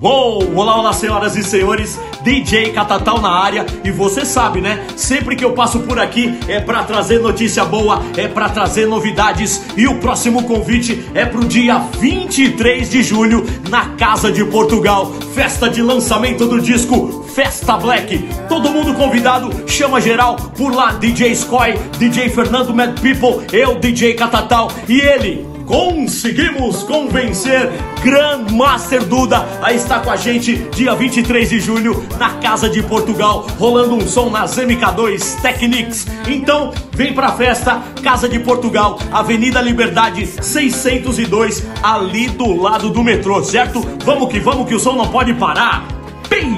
Bom, olá, olá, senhoras e senhores, DJ Catatal na área. E você sabe, né? Sempre que eu passo por aqui é para trazer notícia boa, é para trazer novidades. E o próximo convite é pro dia 23 de julho na Casa de Portugal, festa de lançamento do disco Festa Black. Todo mundo convidado, chama geral. Por lá, DJ Scoy, DJ Fernando Mad People, eu, DJ Catatal. E ele, conseguimos convencer Grandmaster Duda a estar com a gente dia 23 de julho na Casa de Portugal, rolando um som nas MK2 Technics. Então, vem pra festa, Casa de Portugal, Avenida Liberdade 602, ali do lado do metrô, certo? Vamos que vamos que o som não pode parar. Pim!